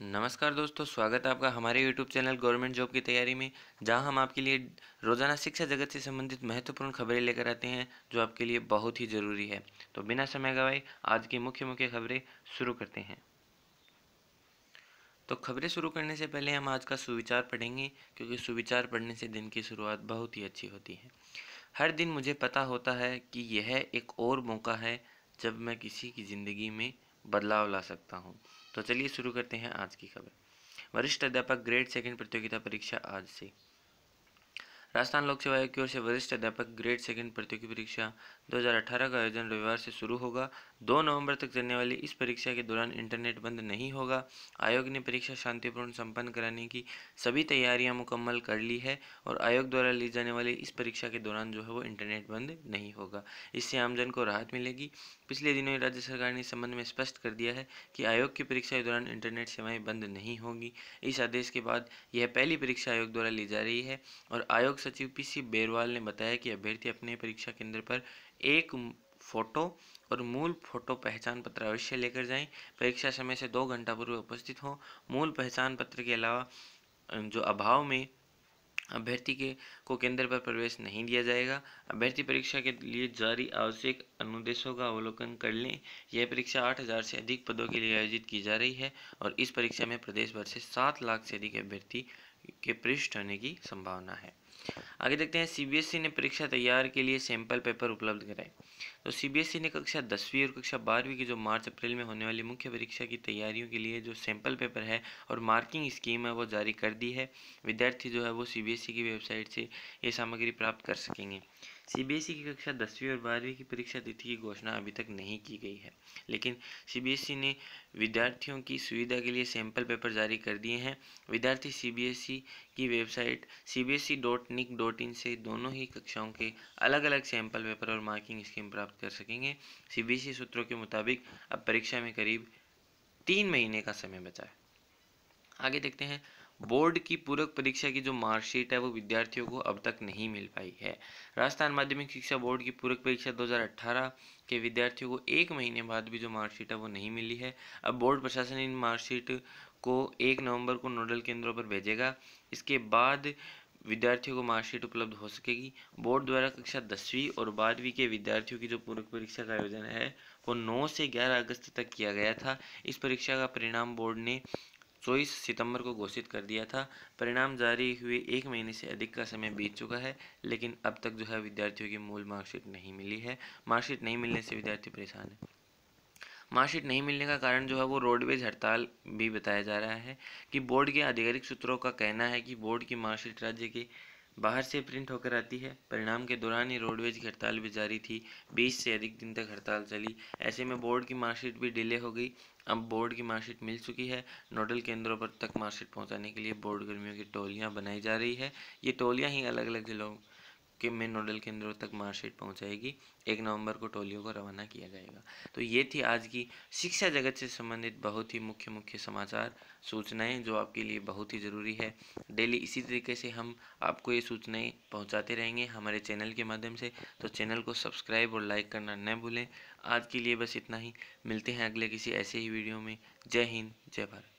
नमस्कार दोस्तों, स्वागत है आपका हमारे YouTube चैनल गवर्नमेंट जॉब की तैयारी में, जहाँ हम आपके लिए रोज़ाना शिक्षा जगत से संबंधित महत्वपूर्ण खबरें लेकर आते हैं, जो आपके लिए बहुत ही ज़रूरी है। तो बिना समय गवाए, आज की मुख्य मुख्य खबरें शुरू करते हैं। तो खबरें शुरू करने से पहले हम आज का सुविचार पढ़ेंगे, क्योंकि सुविचार पढ़ने से दिन की शुरुआत बहुत ही अच्छी होती है। हर दिन मुझे पता होता है कि यह एक और मौका है, जब मैं किसी की ज़िंदगी में बदलाव ला सकता हूँ। तो चलिए शुरू करते हैं आज की खबर। वरिष्ठ अध्यापक ग्रेड सेकंड प्रतियोगिता परीक्षा आज से। राजस्थान लोक सेवा आयोग की ओर से वरिष्ठ अध्यापक ग्रेड सेकंड प्रतियोगी परीक्षा 2018 का आयोजन रविवार से शुरू होगा। दो नवंबर तक चलने वाली इस परीक्षा के दौरान इंटरनेट बंद नहीं होगा। आयोग ने परीक्षा शांतिपूर्ण संपन्न कराने की सभी तैयारियाँ मुकम्मल कर ली है और आयोग द्वारा ली जाने वाली इस परीक्षा के दौरान जो है वो इंटरनेट बंद नहीं होगा। इससे आमजन को राहत मिलेगी। पिछले दिनों ही राज्य सरकार ने इस संबंध में स्पष्ट कर दिया है कि आयोग की परीक्षा के दौरान इंटरनेट सेवाएँ बंद नहीं होगी। इस आदेश के बाद यह पहली परीक्षा आयोग द्वारा ली जा रही है और आयोग सचिव पी सी बेरवाल ने बताया कि अभ्यर्थी अपने परीक्षा केंद्र पर एक फ़ोटो और मूल फ़ोटो पहचान पत्र अवश्य लेकर जाएँ। परीक्षा समय से दो घंटा पूर्व उपस्थित हों। मूल पहचान पत्र के अलावा जो अभाव में अभ्यर्थी के, को केंद्र पर प्रवेश नहीं दिया जाएगा। अभ्यर्थी परीक्षा के लिए जारी आवश्यक अनुदेशों का अवलोकन कर लें। यह परीक्षा आठ हज़ार से अधिक पदों के लिए आयोजित की जा रही है और इस परीक्षा में प्रदेश भर से सात लाख से अधिक अभ्यर्थी के पृष्ठ होने की संभावना है। आगे देखते हैं सीबीएसई ने परीक्षा तैयार के लिए सैंपल पेपर उपलब्ध कराए। तो सीबीएसई ने कक्षा दसवीं और कक्षा बारहवीं की जो मार्च अप्रैल में होने वाली मुख्य परीक्षा की तैयारियों के लिए जो सैंपल पेपर है और मार्किंग स्कीम है, वो जारी कर दी है। विद्यार्थी जो है, वो सीबीएसई की वेबसाइट से ये सामग्री प्राप्त कर सकेंगे। सीबीएसई की कक्षा दसवीं और बारहवीं की परीक्षा तिथि की घोषणा अभी तक नहीं की गई है। लेकिन सीबीएसई ने विद्यार्थियों की सुविधा के लिए सैंपल पेपर जारी कर दिए हैं। विद्यार्थी सीबीएसई की website C dot NIC dot in से दोनों ही कक्षाओं के अलग अलग सैंपल पेपर और मार्किंग स्कीम प्राप्त कर सकेंगे। सीबीएसई सूत्रों के मुताबिक अब परीक्षा में करीब तीन महीने का समय बचा है। आगे देखते हैं बोर्ड की पूरक परीक्षा की जो मार्कशीट है वो विद्यार्थियों को अब तक नहीं मिल पाई है। राजस्थान माध्यमिक शिक्षा बोर्ड की पूरक परीक्षा 2018 के विद्यार्थियों को एक महीने बाद भी जो मार्कशीट है वो नहीं मिली है। अब बोर्ड प्रशासन इन मार्कशीट को एक नवंबर को नोडल केंद्रों पर भेजेगा। इसके बाद विद्यार्थियों को मार्कशीट उपलब्ध हो सकेगी। बोर्ड द्वारा कक्षा दसवीं और बारहवीं के विद्यार्थियों की जो पूरक परीक्षा का आयोजन है, वो 9 से 11 अगस्त तक किया गया था। इस परीक्षा का परिणाम बोर्ड ने चौबीस सितंबर को घोषित कर दिया था। परिणाम जारी हुए एक महीने से अधिक का समय बीत चुका है, लेकिन अब तक जो है विद्यार्थियों की मूल मार्कशीट नहीं मिली है। मार्कशीट नहीं मिलने से विद्यार्थी परेशान है। मार्कशीट नहीं मिलने का कारण जो है वो रोडवेज़ हड़ताल भी बताया जा रहा है कि बोर्ड के आधिकारिक सूत्रों का कहना है कि बोर्ड की मार्कशीट राज्य के बाहर से प्रिंट होकर आती है। परिणाम के दौरान ही रोडवेज़ की हड़ताल भी जारी थी। बीस से अधिक दिन तक हड़ताल चली। ऐसे में बोर्ड की मार्कशीट भी डिले हो गई। अब बोर्ड की मार्कशीट मिल चुकी है। नोडल केंद्रों पर तक मार्कशीट पहुँचाने के लिए बोर्ड कर्मियों की टोलियाँ बनाई जा रही है। ये टोलियाँ ही अलग अलग जिलों के में नोडल केंद्रों तक मार्कशीट पहुंचाएगी। एक नवंबर को टोलियों को रवाना किया जाएगा। तो ये थी आज की शिक्षा जगत से संबंधित बहुत ही मुख्य मुख्य समाचार, सूचनाएँ जो आपके लिए बहुत ही ज़रूरी है। डेली इसी तरीके से हम आपको ये सूचनाएँ पहुंचाते रहेंगे हमारे चैनल के माध्यम से। तो चैनल को सब्सक्राइब और लाइक करना न भूलें। आज के लिए बस इतना ही। मिलते हैं अगले किसी ऐसे ही वीडियो में। जय हिंद, जय भारत।